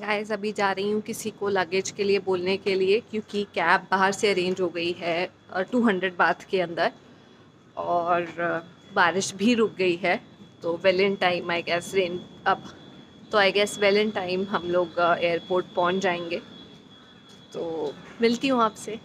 Guys अभी जा रही हूँ किसी को लगेज के लिए बोलने के लिए क्योंकि कैब बाहर से अरेंज हो गई है टू हंड्रेड बाथ के अंदर और बारिश भी रुक गई है तो well in time I guess rain अब तो I guess well in time हम लोग एयरपोर्ट पहुँच जाएँगे। तो मिलती हूँ आपसे।